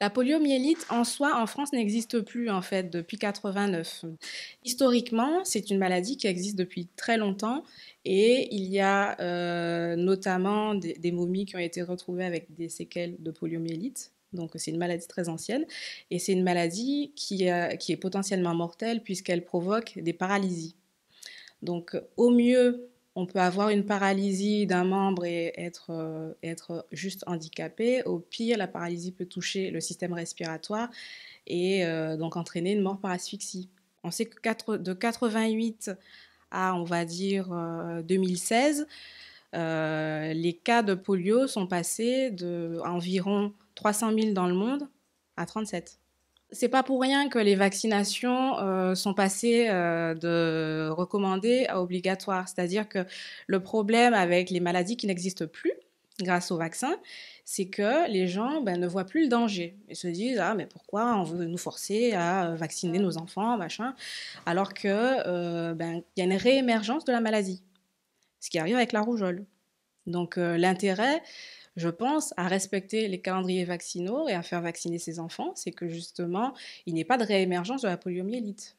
La poliomyélite en soi en France n'existe plus en fait depuis 89. Historiquement, c'est une maladie qui existe depuis très longtemps et il y a euh, notamment des, momies qui ont été retrouvées avec des séquelles de poliomyélite. Donc c'est une maladie très ancienne et c'est une maladie qui, qui est potentiellement mortelle puisqu'elle provoque des paralysies. Donc au mieux, on peut avoir une paralysie d'un membre et être, euh, être juste handicapé. Au pire, la paralysie peut toucher le système respiratoire et euh, donc entraîner une mort par asphyxie. On sait que de 88 à, on va dire, 2016, euh, les cas de polio sont passés de environ 300 000 dans le monde à 37. C'est pas pour rien que les vaccinations euh, sont passées euh, de recommandées à obligatoires. C'est-à-dire que le problème avec les maladies qui n'existent plus grâce au vaccin, c'est que les gens ben, ne voient plus le danger. Ils se disent ah mais pourquoi on veut nous forcer à vacciner nos enfants machin, alors que euh, ben y a une réémergence de la maladie, ce qui arrive avec la rougeole. Donc l'intérêt je pense, à respecter les calendriers vaccinaux et à faire vacciner ses enfants, c'est que justement, il n'y ait pas de réémergence de la poliomyélite.